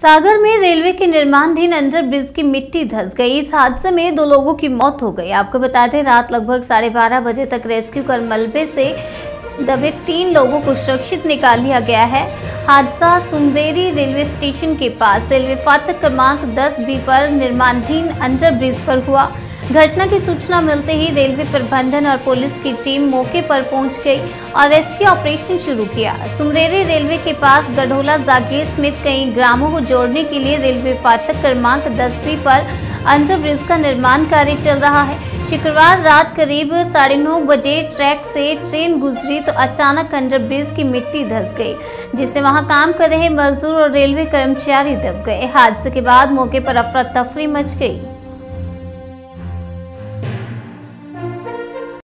सागर में रेलवे के निर्माणधीन under bridge की मिट्टी धस गई। इस हादसे में दो लोगों की मौत हो गई। आपको बता दें, रात लगभग साढ़े बारह बजे तक रेस्क्यू कर मलबे से दबे तीन लोगों को सुरक्षित निकाल लिया गया है। हादसा सुंदेरी रेलवे स्टेशन के पास। रेलवे फाटक क्रमांक 10 बी पर निर्माणधीन अंडर ब्रिज पर हुआ। घटना की सूचना मिलते ही रेलवे प्रबंधन और पुलिस की टीम मौके पर पहुँच गई और रेस्क्यू ऑपरेशन शुरू किया। सुमरेरी रेलवे के पास गढ़ोला, जागीर समेत कई ग्रामों को जोड़ने के लिए रेलवे फाटक क्रमांक दस बी पर अंडर ब्रिज का निर्माण कार्य चल रहा है। शुक्रवार रात करीब साढ़े नौ बजे ट्रैक से ट्रेन गुजरी तो अचानक अंडर ब्रिज की मिट्टी धस गई, जिससे वहाँ काम कर रहे मजदूर और रेलवे कर्मचारी दब गए। हादसे के बाद मौके पर अफरा तफरी मच गई।